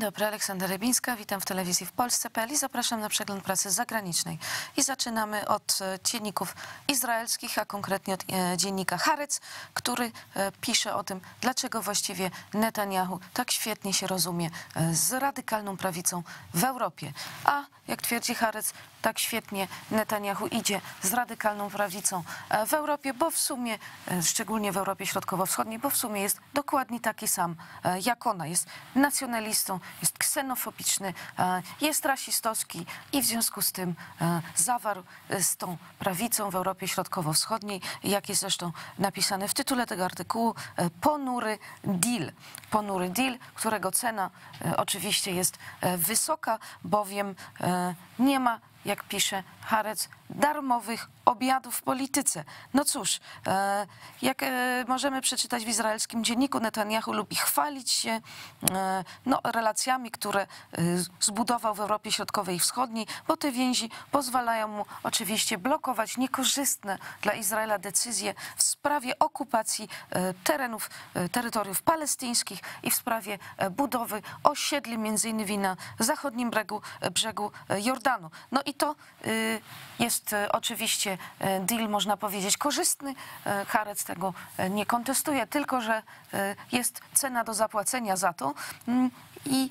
Dobry, Aleksandra Rybińska, witam w telewizji w Polsce.pl i zapraszam na przegląd pracy zagranicznej. I zaczynamy od e, dzienników izraelskich, a konkretnie od e, dziennika Haaretz, który e, pisze o tym, dlaczego właściwie Netanyahu tak świetnie się rozumie z radykalną prawicą w Europie. A jak twierdzi Haaretz, tak świetnie Netanyahu idzie z radykalną prawicą w Europie, bo w sumie, szczególnie w Europie Środkowo-Wschodniej, bo w sumie jest dokładnie taki sam jak ona. Jest nacjonalistą, jest ksenofobiczny, e, jest rasistowski i w związku z tym e, zawarł e, z tą prawicą w Europie Środkowo-Wschodniej, jak jest zresztą napisane w tytule tego artykułu, ponury deal. Ponury deal, którego cena oczywiście jest wysoka, bowiem nie ma jak pisze Harec, darmowych obiadów w polityce. No cóż, e, jak e, możemy przeczytać w izraelskim dzienniku, Netanyahu lubi chwalić się e, no, relacjami, które zbudował w Europie Środkowej i Wschodniej, bo te więzi pozwalają mu oczywiście blokować niekorzystne dla Izraela decyzje w sprawie okupacji terenów, terytoriów palestyńskich i w sprawie budowy osiedli między innymi na zachodnim brzegu, brzegu Jordanu. No i to y, jest e, oczywiście e, deal, można powiedzieć, korzystny. Harec tego nie kontestuje, tylko że jest cena do zapłacenia za to. Mm, I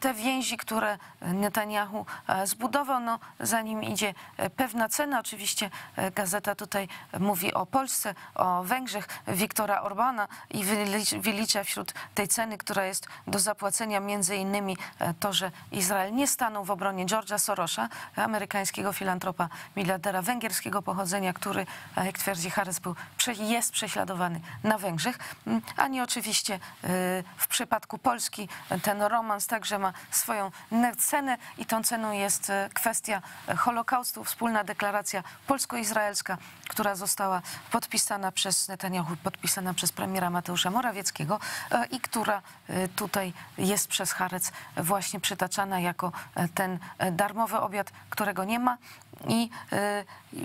te więzi, które Netanyahu e, zbudował, no, za nim idzie e, pewna cena. Oczywiście e, gazeta tutaj mówi o Polsce, o Węgrzech, Wiktora Orbana i wylicz- wylicza wśród tej ceny, która jest do zapłacenia między innymi e, to, że Izrael nie stanął w obronie George'a Sorosza, amerykańskiego filantropa, miliardera węgierskiego pochodzenia, który, e, jak twierdzi Harris, był, jest prześladowany na Węgrzech, Mm, ani oczywiście e, w przypadku Polski ten romans także ma swoją cenę i tą ceną jest e, kwestia e, Holokaustu, wspólna deklaracja polsko-izraelska, która została podpisana przez Netanyahu, podpisana przez premiera Mateusza Morawieckiego e, i która tutaj jest przez Harec właśnie przytaczana jako ten darmowy obiad, którego nie ma. I e,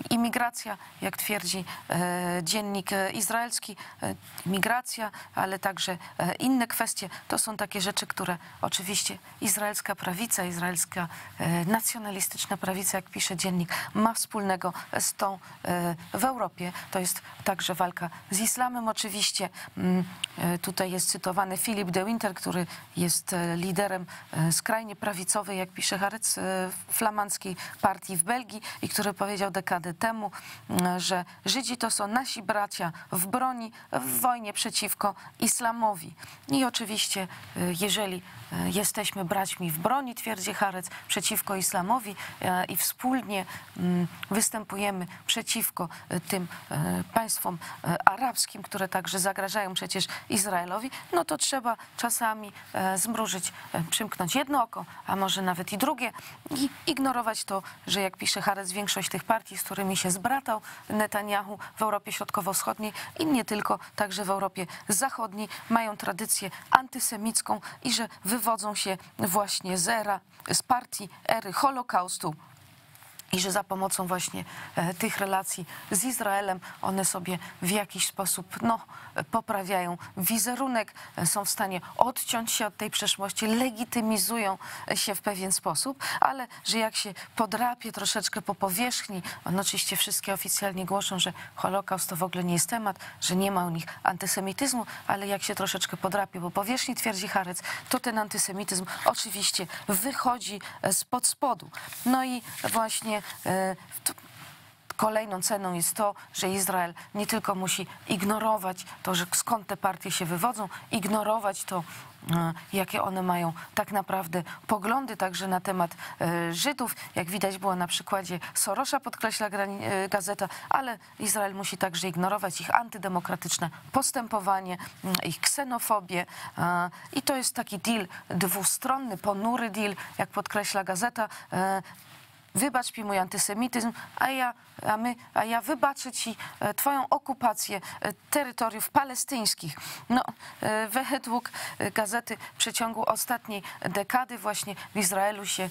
imigracja, jak twierdzi e, dziennik e, izraelski, e, migracja, ale także inne kwestie, to są takie rzeczy, które oczywiście izraelska prawica, izraelska nacjonalistyczna prawica, jak pisze dziennik, ma wspólnego z tą w Europie. To jest także walka z islamem oczywiście. Mm, Tutaj jest cytowany Filip de Winter, który jest liderem skrajnie prawicowej, jak pisze Harec, flamandzkiej partii w Belgii i który powiedział dekadę temu, m, że Żydzi to są nasi bracia w broni w wojnie przeciwko islamowi. I oczywiście, e, jeżeli e, jesteśmy braćmi w broni, twierdzi Harec, przeciwko islamowi e, i wspólnie mm, występujemy przeciwko tym państwom arabskim, które także zagrażają przecież Izraelowi, no to trzeba czasami zmrużyć, przymknąć jedno oko, a może nawet i drugie i ignorować to, że jak pisze Harec, większość tych partii, z którymi się zbratał Netanyahu w Europie Środkowo-Wschodniej i nie tylko, także w Europie Zachodniej, mają tradycję antysemicką i że wywodzą się właśnie z era, z partii ery Holokaustu i że za pomocą właśnie e, tych relacji z Izraelem one sobie w jakiś sposób no, poprawiają wizerunek, e, są w stanie odciąć się od tej przeszłości, legitymizują się w pewien sposób, ale że jak się podrapie troszeczkę po powierzchni, no oczywiście wszystkie oficjalnie głoszą, że Holokaust to w ogóle nie jest temat, że nie ma u nich antysemityzmu, ale jak się troszeczkę podrapie po powierzchni, twierdzi Harec, to ten antysemityzm oczywiście wychodzi e, spod spodu. No i właśnie e, Kolejną ceną jest to, że Izrael nie tylko musi ignorować to, że skąd te partie się wywodzą, ignorować to, e, jakie one mają tak naprawdę poglądy także na temat e, Żydów. Jak widać było na przykładzie Sorosza, podkreśla gazeta, ale Izrael musi także ignorować ich antydemokratyczne postępowanie, m, ich ksenofobię. I to jest taki deal dwustronny, ponury deal, jak podkreśla gazeta. Wybacz mi mój antysemityzm, a ja, a my, a ja wybaczę ci e, twoją okupację e, terytoriów palestyńskich. No, e, według gazety w przeciągu ostatniej dekady właśnie w Izraelu się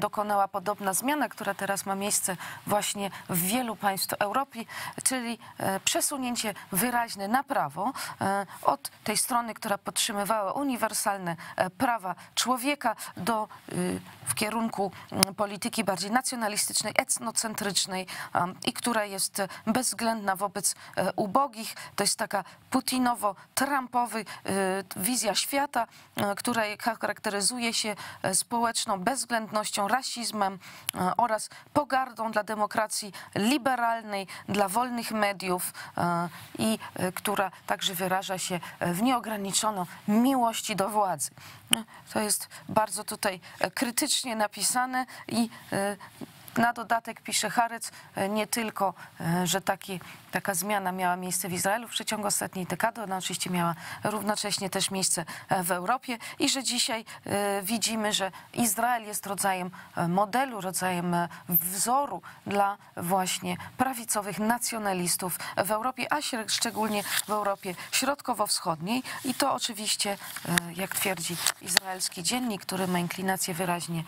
dokonała podobna zmiana, która teraz ma miejsce właśnie w wielu państw Europy, czyli przesunięcie wyraźne na prawo od tej strony, która podtrzymywała uniwersalne prawa człowieka do y, w kierunku polityki bardziej nacjonalistycznej, etnocentrycznej i która jest bezwzględna wobec e, ubogich. To jest taka putinowo-trumpowy e, wizja świata, e, która charakteryzuje się społeczną bezwzględnością, rasizmem oraz pogardą dla demokracji liberalnej, dla wolnych mediów i która także wyraża się w nieograniczoną miłości do władzy. To jest bardzo tutaj krytycznie napisane i na dodatek pisze Harec e, nie tylko, e, że taki, taka zmiana miała miejsce w Izraelu w przeciągu ostatniej dekady, ona oczywiście miała równocześnie też miejsce e, w Europie. I że dzisiaj e, widzimy, że Izrael jest rodzajem e, modelu, rodzajem wzoru dla właśnie prawicowych nacjonalistów w Europie, a szczególnie w Europie Środkowo-Wschodniej. I to oczywiście, jak twierdzi izraelski dziennik, który ma inklinacje wyraźnie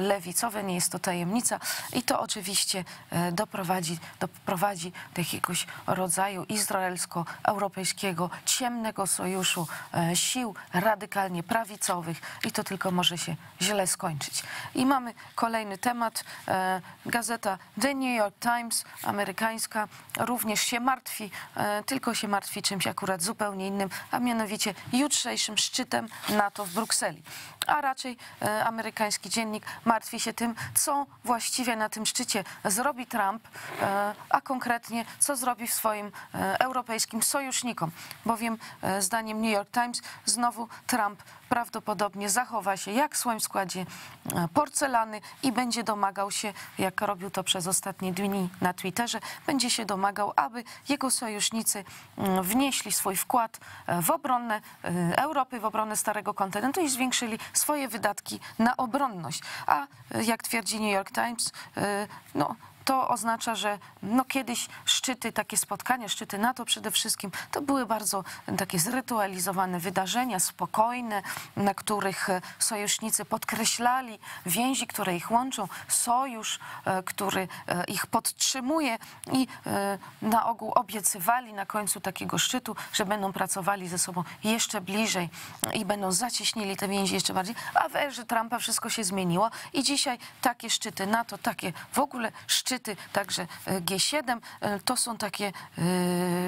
lewicowe, nie jest to tajemnica, i to oczywiście doprowadzi, doprowadzi do jakiegoś rodzaju izraelsko-europejskiego ciemnego sojuszu e, sił radykalnie prawicowych i to tylko może się źle skończyć. I mamy kolejny temat. E, Gazeta The New York Times, amerykańska, również się martwi, e, tylko się martwi czymś akurat zupełnie innym, a mianowicie jutrzejszym szczytem NATO w Brukseli. A raczej amerykański dziennik martwi się tym, co właściwie na tym szczycie zrobi Trump, a konkretnie co zrobi w swoim e, europejskim sojusznikom. Bowiem e, zdaniem New York Times znowu Trump prawdopodobnie zachowa się jak w swoim składzie e, porcelany i będzie domagał się, jak robił to przez ostatnie dni na Twitterze, będzie się domagał, aby jego sojusznicy wnieśli swój wkład w obronę Europy, w obronę Starego Kontynentu i zwiększyli swoje wydatki na obronność. A jak twierdzi New York Times, no, to oznacza, że no kiedyś szczyty, takie spotkania, szczyty NATO przede wszystkim, to były bardzo takie zrytualizowane wydarzenia, spokojne, na których e, sojusznicy podkreślali więzi, które ich łączą, sojusz, e, który e, ich podtrzymuje i na ogół obiecywali na końcu takiego szczytu, że będą pracowali ze sobą jeszcze bliżej i będą zacieśnili te więzi jeszcze bardziej, a w erze Trumpa wszystko się zmieniło i dzisiaj takie szczyty NATO, takie w ogóle szczyty, także e, G7, e, to są takie e,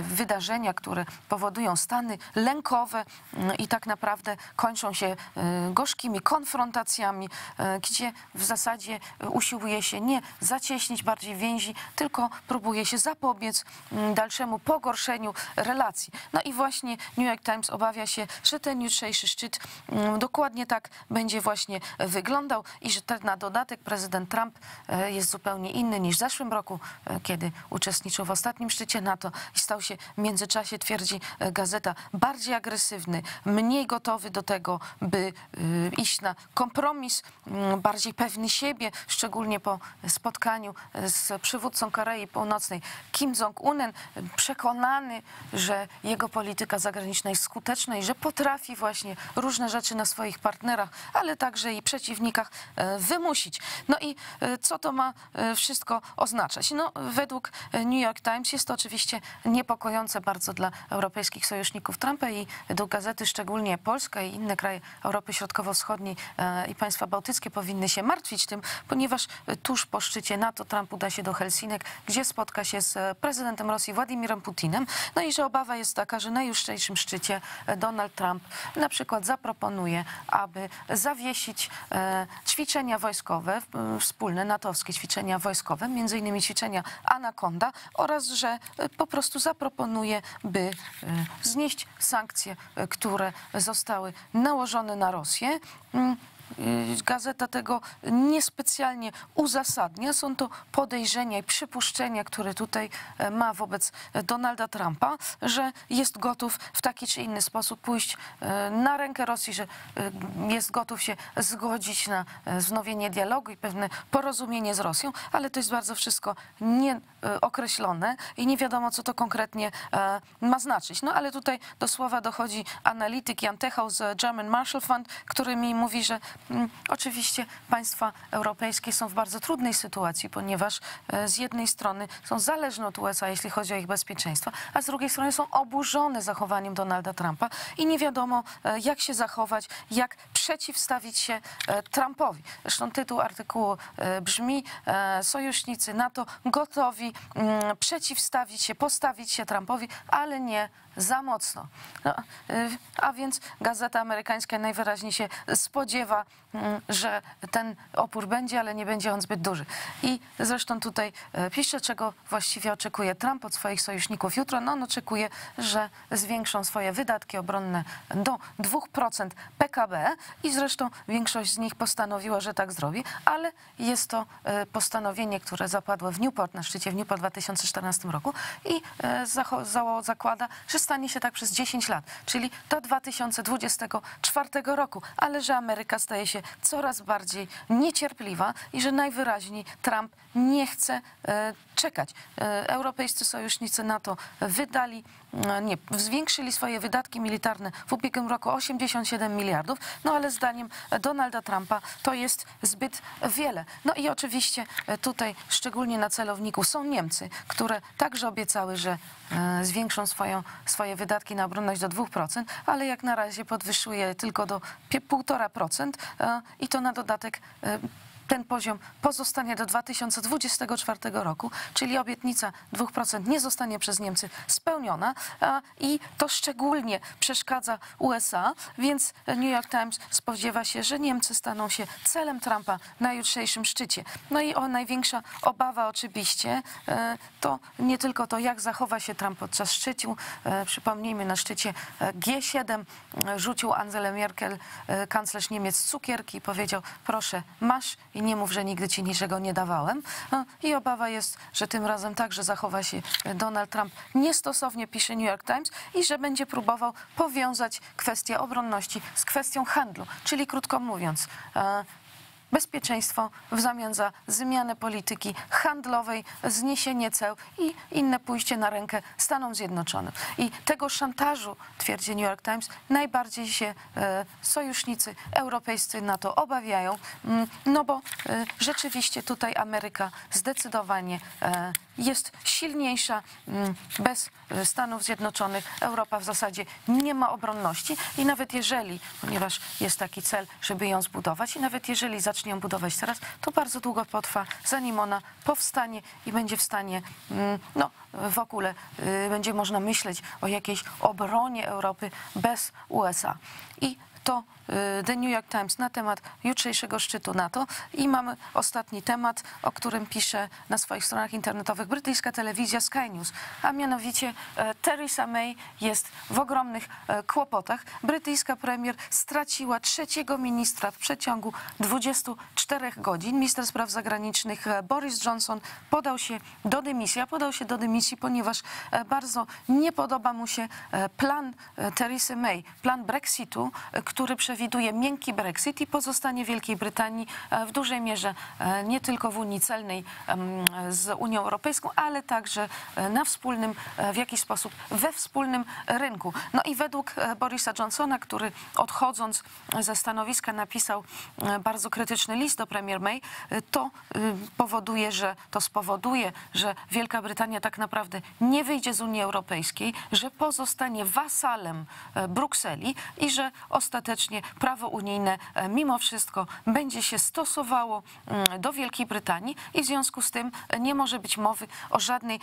wydarzenia, które powodują stany lękowe mm, i tak naprawdę kończą się gorzkimi konfrontacjami, gdzie w zasadzie usiłuje się nie zacieśnić bardziej więzi, tylko próbuje się zapobiec mm, dalszemu pogorszeniu relacji. No i właśnie New York Times obawia się, że ten jutrzejszy szczyt mm, dokładnie tak będzie właśnie wyglądał i że ten na dodatek prezydent Trump jest zupełnie inny niż zeszłym roku, e, kiedy uczestniczył w ostatnim szczycie NATO i stał się w międzyczasie, twierdzi e, gazeta, bardziej agresywny, mniej gotowy do tego, by e, iść na kompromis, m, bardziej pewny siebie, szczególnie po spotkaniu z przywódcą Korei Północnej Kim Jong-unem, przekonany, że jego polityka zagraniczna jest skuteczna i że potrafi właśnie różne rzeczy na swoich partnerach, ale także i przeciwnikach wymusić. No i co to ma e, oznaczać? No, według e, New York Times jest to oczywiście niepokojące bardzo dla europejskich sojuszników Trumpa i do gazety szczególnie Polska i inne kraje Europy Środkowo-Wschodniej e, i państwa bałtyckie powinny się martwić tym, ponieważ tuż po szczycie NATO Trump uda się do Helsinek, gdzie spotka się z e, prezydentem Rosji Władimirem Putinem. No i że obawa jest taka, że na jutrzejszym szczycie Donald Trump na przykład zaproponuje, aby zawiesić ćwiczenia wojskowe, wspólne natowskie ćwiczenia wojskowe, między innymi ćwiczenia Anaconda oraz, że e, po prostu zaproponuje, by e, znieść sankcje, e, które zostały nałożone na Rosję. Y, gazeta tego niespecjalnie uzasadnia. Są to podejrzenia i przypuszczenia, które tutaj e, ma wobec Donalda Trumpa, że jest gotów w taki czy inny sposób pójść e, na rękę Rosji, że e, jest gotów się zgodzić na e, wznowienie dialogu i pewne porozumienie z Rosją, ale to jest bardzo wszystko nieokreślone i nie wiadomo, co to konkretnie e, ma znaczyć. No ale tutaj do słowa dochodzi analityk Jan Techał z German Marshall Fund, który mi mówi, że oczywiście państwa europejskie są w bardzo trudnej sytuacji, ponieważ e, z jednej strony są zależne od USA, jeśli chodzi o ich bezpieczeństwo, a z drugiej strony są oburzone zachowaniem Donalda Trumpa i nie wiadomo, e, jak się zachować, jak przeciwstawić się e, Trumpowi. Zresztą tytuł artykułu brzmi Sojusznicy NATO gotowi mm, przeciwstawić się, postawić się Trumpowi, ale nie za mocno. No, y, a więc Gazeta Amerykańska najwyraźniej się spodziewa, mm, że ten opór będzie, ale nie będzie on zbyt duży. I zresztą tutaj e, pisze, czego właściwie oczekuje Trump od swoich sojuszników jutro. No on oczekuje, że zwiększą swoje wydatki obronne do 2% PKB i zresztą większość z nich postanowiła, że tak zrobi, ale jest to e, postanowienie, które zapadło w Newport, na szczycie w Newport w 2014 roku i zakłada, że stanie się tak przez 10 lat, czyli do 2024 roku, ale że Ameryka staje się coraz bardziej niecierpliwa i że najwyraźniej Trump nie chce e, czekać. E, Europejscy sojusznicy NATO wydali, nie, zwiększyli swoje wydatki militarne w ubiegłym roku 87 miliardów, no ale zdaniem Donalda Trumpa to jest zbyt wiele. No i oczywiście tutaj szczególnie na celowniku są Niemcy, które także obiecały, że e, zwiększą swoją, swoje wydatki na obronność do 2%, ale jak na razie podwyższuje tylko do pie- 1,5% e, i to na dodatek e, ten poziom pozostanie do 2024 roku, czyli obietnica 2% nie zostanie przez Niemcy spełniona i to szczególnie przeszkadza USA, więc New York Times spodziewa się, że Niemcy staną się celem Trumpa na jutrzejszym szczycie. No i o największa obawa oczywiście e, to nie tylko to, jak zachowa się Trump podczas szczytu. E, Przypomnijmy, na szczycie e, G7 e, rzucił Angelę Merkel, kanclerz Niemiec, cukierki i powiedział, proszę, masz i nie mów, że nigdy ci niczego nie dawałem. No, I obawa jest, że tym razem także zachowa się Donald Trump niestosownie, pisze New York Times, i że będzie próbował powiązać kwestię obronności z kwestią handlu. Czyli krótko mówiąc, e, bezpieczeństwo w zamian za zmianę polityki handlowej, zniesienie ceł i inne pójście na rękę Stanom Zjednoczonym. I tego szantażu, twierdzi New York Times, najbardziej się e, sojusznicy europejscy na to obawiają, mm, no bo e, rzeczywiście tutaj Ameryka zdecydowanie e, jest silniejsza. Mm, Bez Stanów Zjednoczonych Europa w zasadzie nie ma obronności i nawet jeżeli, ponieważ jest taki cel, żeby ją zbudować i nawet jeżeli zacznie ją budować teraz, to bardzo długo potrwa, zanim ona powstanie i będzie w stanie, mm, no w ogóle y, będzie można myśleć o jakiejś obronie Europy bez USA. I to y, The New York Times na temat jutrzejszego szczytu NATO. I mamy ostatni temat, o którym pisze na swoich stronach internetowych brytyjska telewizja Sky News, a mianowicie e, Theresa May jest w ogromnych e, kłopotach. Brytyjska premier straciła trzeciego ministra w przeciągu 24 godzin. Minister spraw zagranicznych Boris Johnson podał się do dymisji, a podał się do dymisji, ponieważ bardzo nie podoba mu się plan Teresy May, plan Brexitu, który przewiduje miękki Brexit i pozostanie Wielkiej Brytanii e, w dużej mierze e, nie tylko w Unii Celnej z Unią Europejską, ale także e, na wspólnym, w jakiś sposób we wspólnym rynku. No i według Borisa Johnsona, który odchodząc ze stanowiska napisał bardzo krytyczny list do premier May, to e, powoduje, że to spowoduje, że Wielka Brytania tak naprawdę nie wyjdzie z Unii Europejskiej, że pozostanie wasalem Brukseli i że ostatecznie prawo unijne e, mimo wszystko będzie się stosowało mm, do Wielkiej Brytanii i w związku z tym e, nie może być mowy o żadnej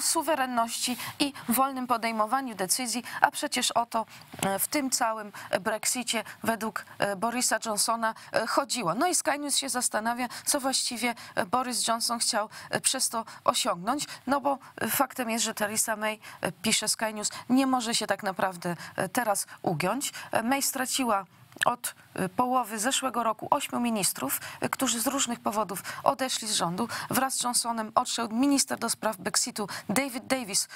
suwerenności i wolnym podejmowaniu decyzji, a przecież o to e, w tym całym Brexicie według Borisa Johnsona chodziło. No i Sky News się zastanawia, co właściwie Boris Johnson chciał przez to osiągnąć, no bo faktem jest, że Theresa May, pisze Sky News, nie może się tak naprawdę teraz ugiąć. May straciła od połowy zeszłego roku ośmiu ministrów, y, którzy z różnych powodów odeszli z rządu. Wraz z Johnsonem odszedł minister do spraw Brexitu David Davis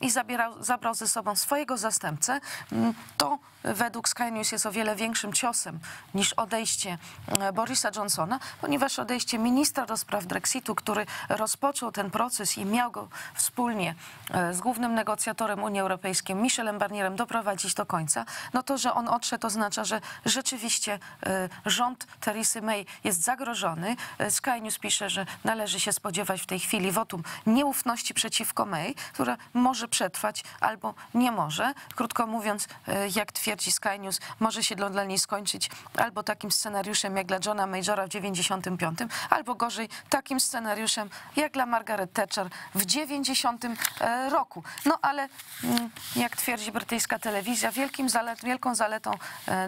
i zabierał, zabrał ze sobą swojego zastępcę. Mm, To według Sky News jest o wiele większym ciosem niż odejście e, Borisa Johnsona, ponieważ odejście ministra do spraw Brexitu, który rozpoczął ten proces i miał go wspólnie e, z głównym negocjatorem Unii Europejskiej, Michelem Barnierem, doprowadzić do końca, no to, że on odszedł, oznacza, że rzeczywiście e, rząd Teresy May jest zagrożony. E, Sky News pisze, że należy się spodziewać w tej chwili wotum nieufności przeciwko May, która może przetrwać albo nie może. Krótko mówiąc, e, jak twierdzi Sky News, może się dla niej skończyć albo takim scenariuszem jak dla Johna Majora w 95, albo gorzej takim scenariuszem jak dla Margaret Thatcher w 90 e, roku. No ale mm, jak twierdzi brytyjska telewizja, wielkim zalet, wielką zaletą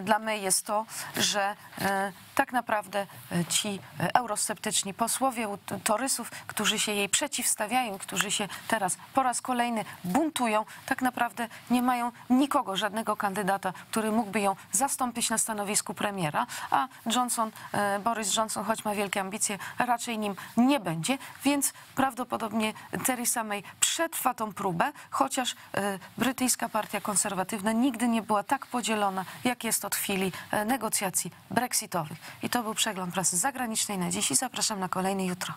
dla May jest to, że e, tak naprawdę e, ci e, eurosceptyczni posłowie torysów, którzy się jej przeciwstawiają, którzy się teraz po raz kolejny buntują, tak naprawdę nie mają nikogo, żadnego kandydata, który mógłby ją zastąpić na stanowisku premiera, a Johnson, e, Boris Johnson, choć ma wielkie ambicje, raczej nim nie będzie, więc prawdopodobnie Theresa May przetrwa tą próbę, chociaż brytyjska partia konserwatywna nigdy nie była tak podzielona, jak jest od chwili negocjacji brexitowych. I to był przegląd prasy zagranicznej na dziś i zapraszam na kolejny jutro.